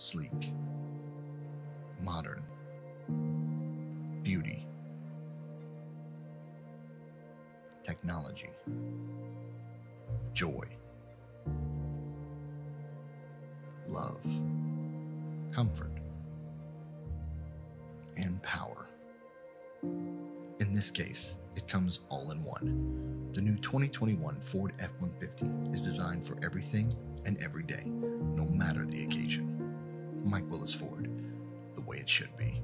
sleek, modern, beauty, technology, joy, love, comfort, and power. In this case, it comes all in one. The new 2021 Ford F 150 is designed for everything and every day, Mike Willis Ford, the way it should be.